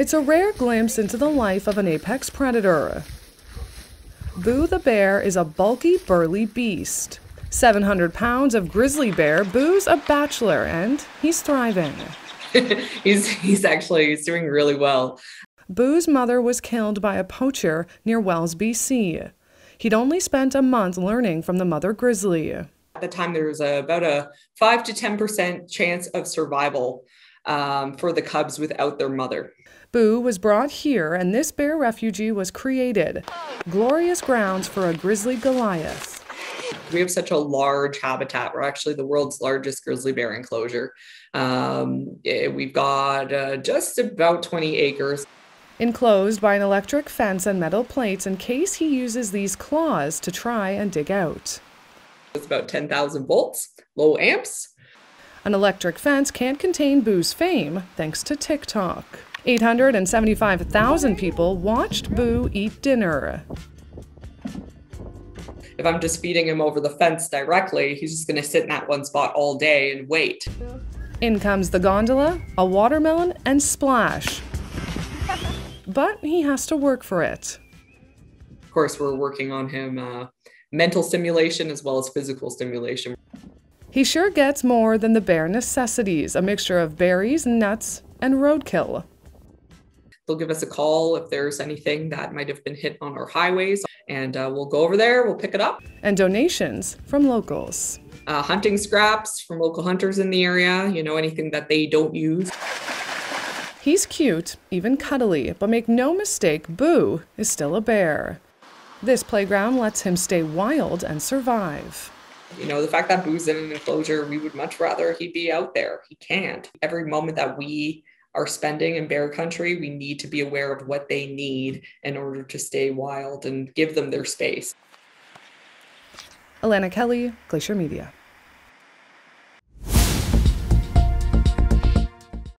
It's a rare glimpse into the life of an apex predator. Boo the bear is a bulky, burly beast. 700 pounds of grizzly bear, Boo's a bachelor and he's thriving. he's he's actually he's doing really well. Boo's mother was killed by a poacher near Wells, BC. He'd only spent a month learning from the mother grizzly. At the time, there was a, about a 5 to 10% chance of survival um, for the cubs without their mother. Boo was brought here, and this bear refugee was created. Glorious grounds for a grizzly Goliath. We have such a large habitat. We're actually the world's largest grizzly bear enclosure. Um, eh, we've got uh, just about 20 acres. Enclosed by an electric fence and metal plates in case he uses these claws to try and dig out. It's about 10,000 volts, low amps. An electric fence can't contain Boo's fame thanks to TikTok. 875,000 people watched Boo eat dinner. If I'm just feeding him over the fence directly, he's just going to sit in that one spot all day and wait. In comes the gondola, a watermelon, and splash. But he has to work for it. Of course, we're working on him uh, mental stimulation as well as physical stimulation. He sure gets more than the bare necessities a mixture of berries, nuts, and roadkill. They'll give us a call if there's anything that might have been hit on our highways, and uh, we'll go over there, we'll pick it up. And donations from locals. Uh, hunting scraps from local hunters in the area, you know, anything that they don't use. He's cute, even cuddly, but make no mistake, Boo is still a bear. This playground lets him stay wild and survive. You know, the fact that Boo's in an enclosure, we would much rather he be out there. He can't. Every moment that we are spending in bear country, we need to be aware of what they need in order to stay wild and give them their space. Alana Kelly, Glacier Media.